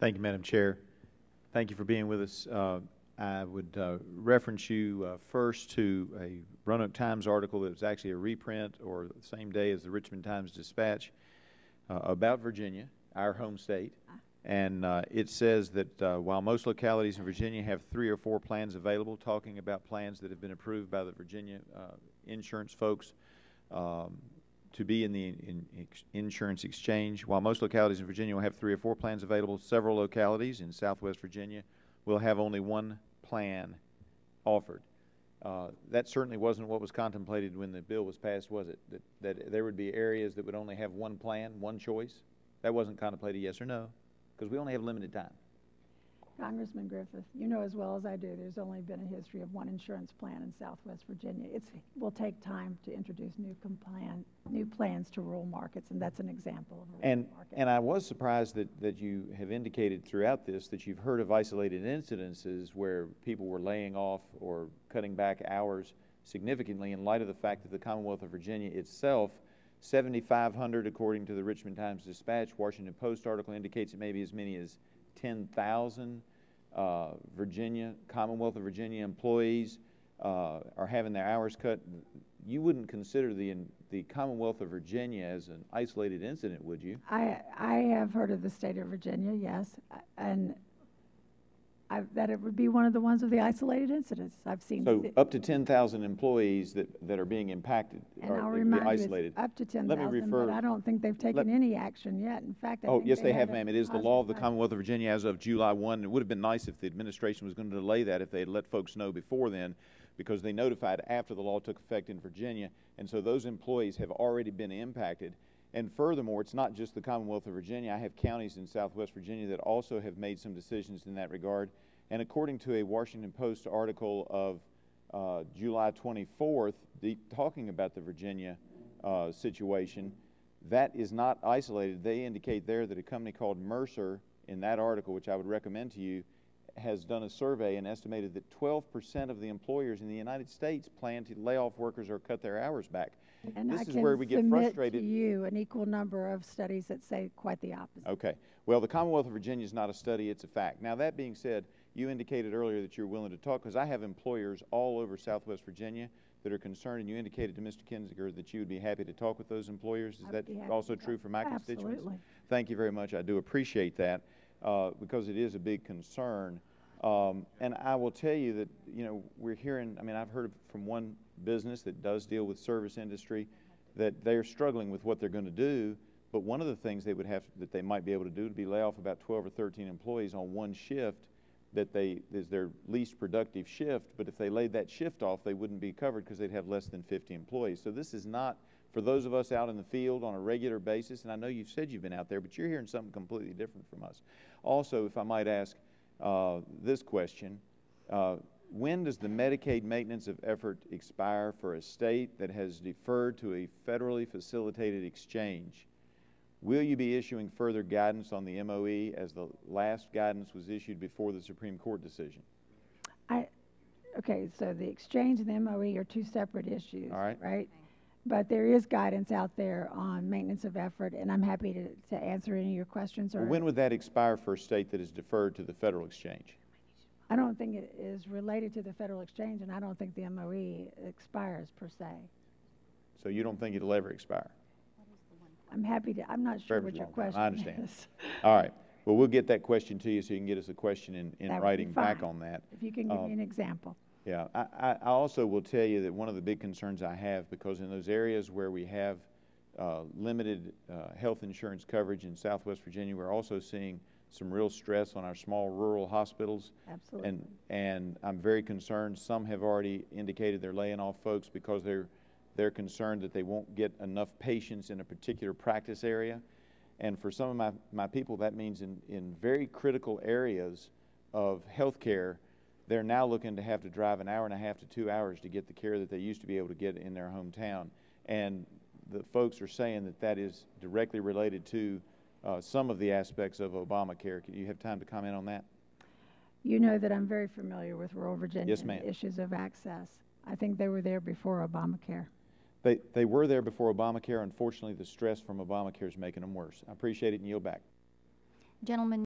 Thank you, Madam Chair. Thank you for being with us. Uh, I would uh, reference you uh, first to a Roanoke Times article that was actually a reprint or the same day as the Richmond Times Dispatch uh, about Virginia, our home state. And uh, it says that uh, while most localities in Virginia have three or four plans available, talking about plans that have been approved by the Virginia insurance folks, um, to be in the in insurance exchange. While most localities in Virginia will have three or four plans available, several localities in southwest Virginia will have only one plan offered. Uh, that certainly wasn't what was contemplated when the bill was passed, was it? That, that there would be areas that would only have one plan, one choice? That wasn't contemplated, yes or no? Because we only have limited time. Congressman Griffith, you know as well as I do, there's only been a history of one insurance plan in Southwest Virginia. It will take time to introduce new plan, new plans to rural markets, and that's an example of a and, market. And I was surprised that, that you have indicated throughout this that you've heard of isolated incidences where people were laying off or cutting back hours significantly in light of the fact that the Commonwealth of Virginia itself 7,500 according to the Richmond Times Dispatch. Washington Post article indicates it may be as many as 10,000 uh, Virginia, Commonwealth of Virginia employees uh, are having their hours cut. You wouldn't consider the the Commonwealth of Virginia as an isolated incident, would you? I I have heard of the state of Virginia, yes, and I, that it would be one of the ones of the isolated incidents I've seen. So up to 10,000 employees that, that are being impacted and are I'll remind isolated. You up to 10,000, but I don't think they've taken any action yet. In fact, I oh yes, they, they have, ma'am. It is the law of the Commonwealth of Virginia as of July 1. It would have been nice if the administration was going to delay that if they had let folks know before then, because they notified after the law took effect in Virginia, and so those employees have already been impacted. And furthermore, it's not just the Commonwealth of Virginia. I have counties in Southwest Virginia that also have made some decisions in that regard. And according to a Washington Post article of uh, July 24th, the, talking about the Virginia uh, situation, that is not isolated. They indicate there that a company called Mercer, in that article, which I would recommend to you, has done a survey and estimated that 12% of the employers in the United States plan to lay off workers or cut their hours back. And this I is where we get frustrated. to you an equal number of studies that say quite the opposite. Okay. Well, the Commonwealth of Virginia is not a study, it's a fact. Now, that being said, you indicated earlier that you're willing to talk because I have employers all over Southwest Virginia that are concerned, and you indicated to Mr. Kinzinger that you would be happy to talk with those employers. Is that also true for my Absolutely. constituents? Thank you very much. I do appreciate that uh, because it is a big concern. Um, and I will tell you that, you know, we're hearing, I mean, I've heard from one business that does deal with service industry that they're struggling with what they're going to do. But one of the things they would have that they might be able to do would be lay off about 12 or 13 employees on one shift that they is their least productive shift. But if they laid that shift off, they wouldn't be covered because they'd have less than 50 employees. So this is not for those of us out in the field on a regular basis. And I know you've said you've been out there, but you're hearing something completely different from us. Also, if I might ask, uh, this question. Uh, when does the Medicaid maintenance of effort expire for a state that has deferred to a federally facilitated exchange? Will you be issuing further guidance on the MOE as the last guidance was issued before the Supreme Court decision? I, okay, so the exchange and the MOE are two separate issues, All right. right? But there is guidance out there on maintenance of effort, and I'm happy to, to answer any of your questions. Or when would that expire for a state that is deferred to the federal exchange? I don't think it is related to the federal exchange, and I don't think the MOE expires per se. So you don't think it'll ever expire? I'm happy to. I'm not sure what your question I understand. is. All right. Well, we'll get that question to you so you can get us a question in, in writing back on that. If you can give um, me an example. Yeah, I, I also will tell you that one of the big concerns I have, because in those areas where we have uh, limited uh, health insurance coverage in Southwest Virginia, we're also seeing some real stress on our small rural hospitals. Absolutely. And, and I'm very concerned. Some have already indicated they're laying off folks because they're, they're concerned that they won't get enough patients in a particular practice area. And for some of my, my people, that means in, in very critical areas of health care, they're now looking to have to drive an hour and a half to two hours to get the care that they used to be able to get in their hometown. And the folks are saying that that is directly related to uh, some of the aspects of Obamacare. Can you have time to comment on that? You know that I'm very familiar with rural Virginia yes, ma'am. issues of access. I think they were there before Obamacare. They, they were there before Obamacare. Unfortunately, the stress from Obamacare is making them worse. I appreciate it and yield back. Gentlemen.